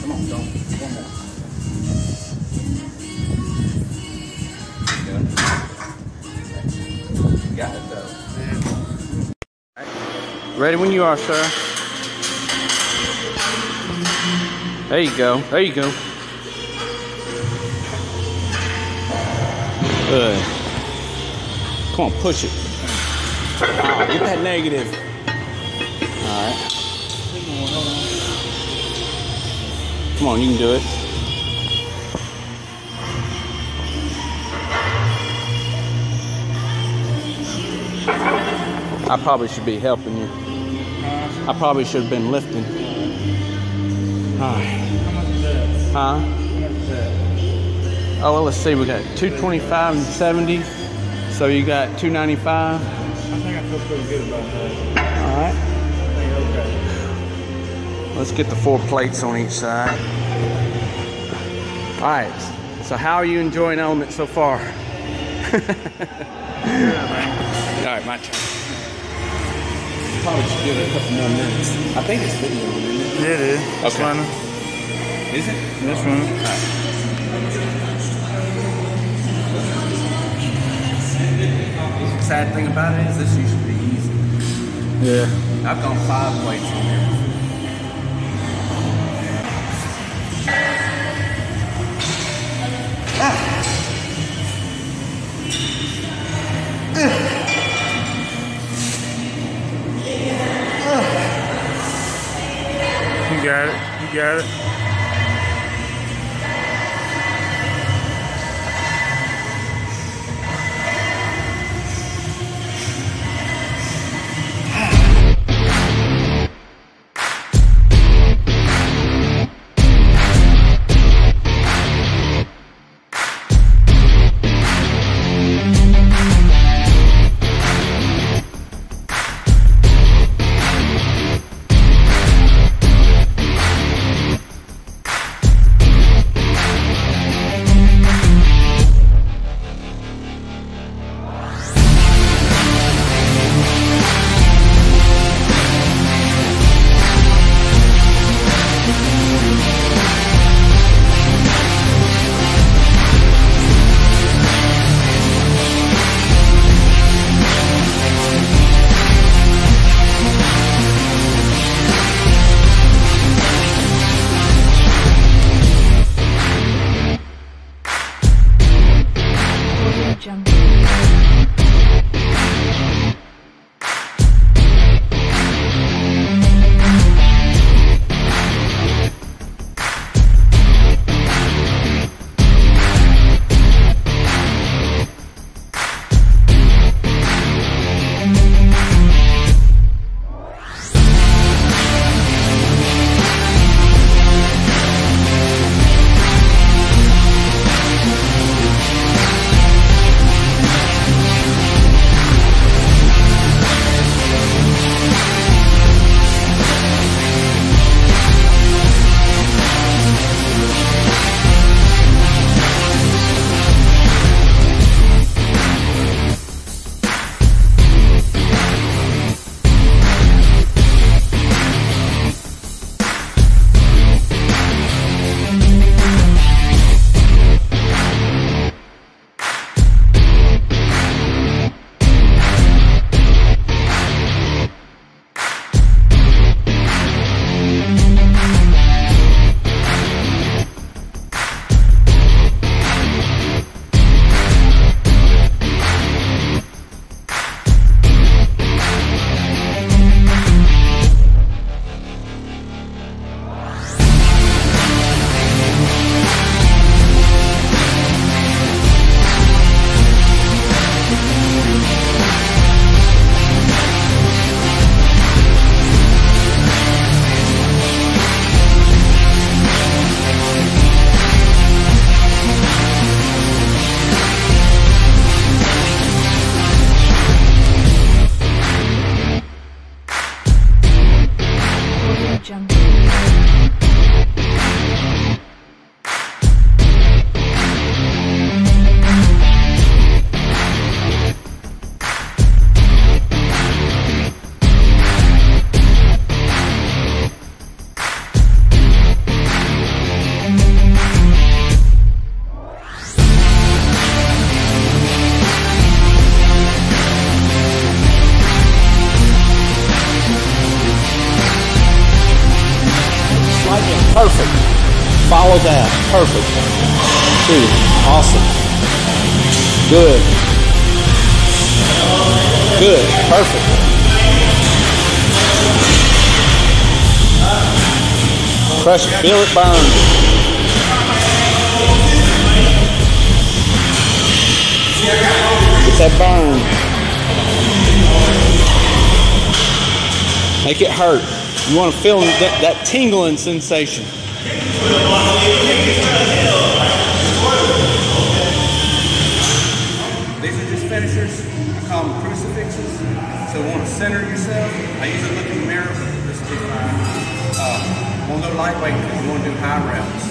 Come on, go. One more. Good. Got it though. Ready when you are, sir. There you go. There you go. Good. Come on, push it. Oh, get that negative. All right. Come on, you can do it. I probably should be helping you. I probably should have been lifting. All right. Huh? Oh, well, let's see. We got 225 and 70. So you got 295. I think I feel pretty good about that. All right. I think okay. Let's get the four plates on each side. All right. So how are you enjoying Element so far? Yeah, man. All right, my turn. Probably should give it a couple more minutes. I think it's video, isn't it? Yeah, it is. It's Okay. running. Is it? It's running. Sad thing about it is this used to be easy. Yeah. I've gone five plates on here. Got it. You got it. Follow that. Perfect. Two. Awesome. Good. Good. Perfect. Crush it. Feel it burn. Get that burn. Make it hurt. You want to feel that, that tingling sensation. These are just finishers. I call them crucifixes. So you want to center yourself. I usually look in the mirror. This will be fine. Uh, want to go lightweight. because You want to do high reps.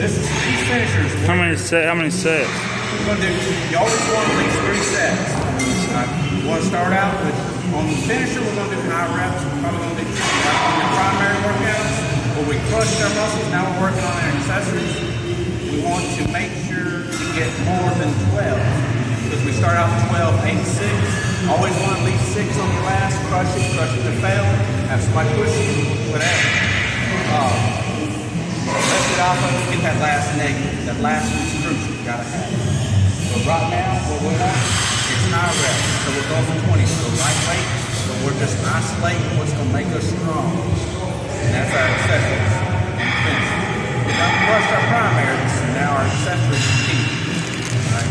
This is these finishers. How many set? How many sets? We're gonna do. You always want at least three sets. Uh, you want to start out with on the finisher. We're gonna do high reps. Probably gonna do like on your primary workouts where we crushed our muscles. Now we're working on our accessories. We want to make sure to get more than 12 because we start out with 12, 8, 6. Always want at least six on the last. Crush it, crush it to fail. Have somebody push you, whatever. Uh, lift it off of it, get that last negative. That last crucial. You gotta have it. So right now, what we're want is high reps. So we're going for 20. So lightweight, but we're just isolating what's gonna make us strong. And that's our accessories. Done crushed our primaries, now our accessories are key. Right?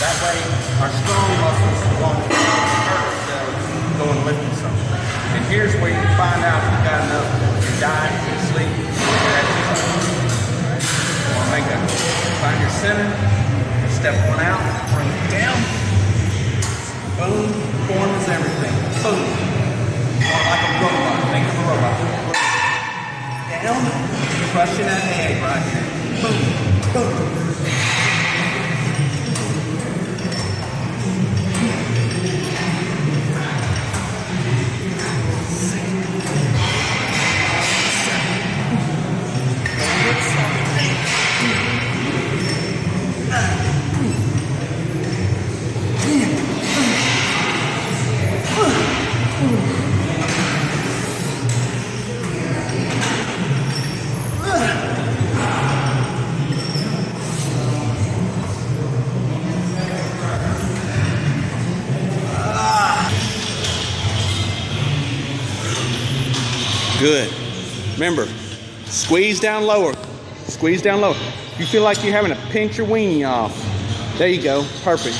That way, our strong muscles won't hurt themselves going lifting something. And here's where you find out if you've got enough your diet, your sleep, your exercise. Right? You make a find your center, step one out, bring it down. Boom, form is everything. Boom. Like a robot. Think of a robot. Down, crushing that egg right here. Boom, boom. Remember, squeeze down lower. Squeeze down lower. You feel like you're having to pinch your weenie off. There you go. Perfect.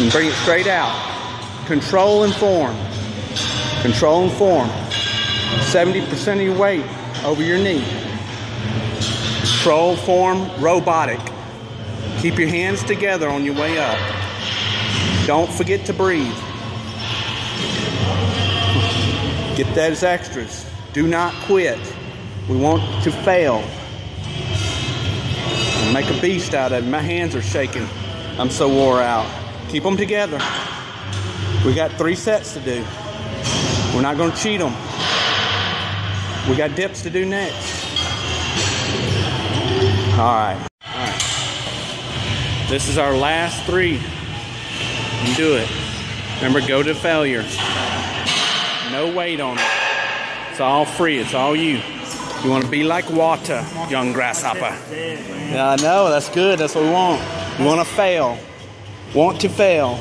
And bring it straight out. Control and form. Control and form. 70% of your weight over your knee. Control, form, robotic. Keep your hands together on your way up. Don't forget to breathe. Get as extras. Do not quit. We want to fail. And make a beast out of it. My hands are shaking. I'm so wore out. Keep them together. We got three sets to do. We're not going to cheat them. We got dips to do next. All right. All right. This is our last three. Do it. Remember, go to failure. No weight on it. It's all free. It's all you. You want to be like water, young grasshopper. Yeah, I know. That's good. That's what we want. You want to fail. Want to fail.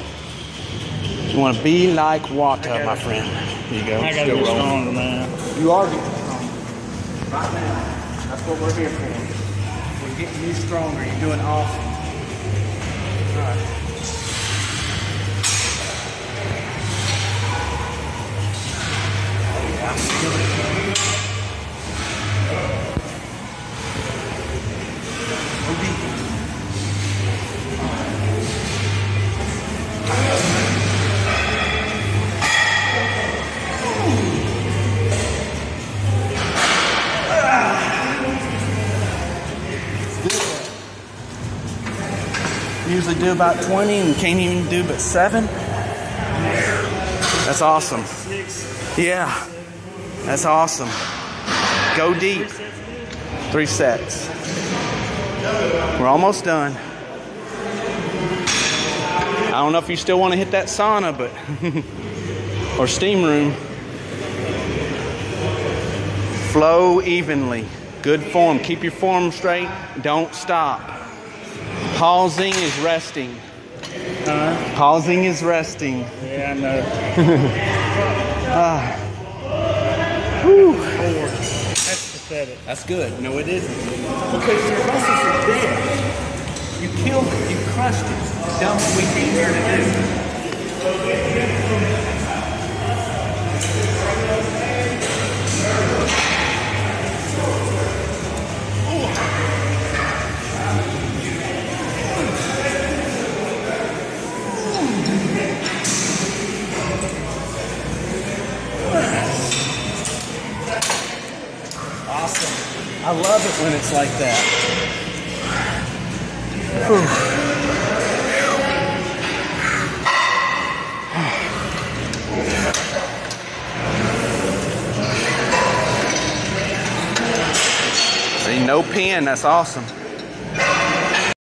You want to be like water, my friend. Here you go. I gotta Still get stronger, man. You are getting Right now, that's what we're here for. We're getting you stronger. You're doing awesome. All right. Usually do about 20 and can't even do but seven. That's awesome. Yeah, that's awesome. Go deep. Three sets. We're almost done. I don't know if you still want to hit that sauna, but or steam room. Flow evenly. Good form. Keep your form straight. Don't stop. Pausing is resting. Huh? Pausing is resting. Yeah, I know. Ah. That's pathetic. That's good. No, it isn't. Because your muscles are dead. You killed it. You crushed it. You've what we came here to do. I love it when it's like that. See, no pin. That's awesome.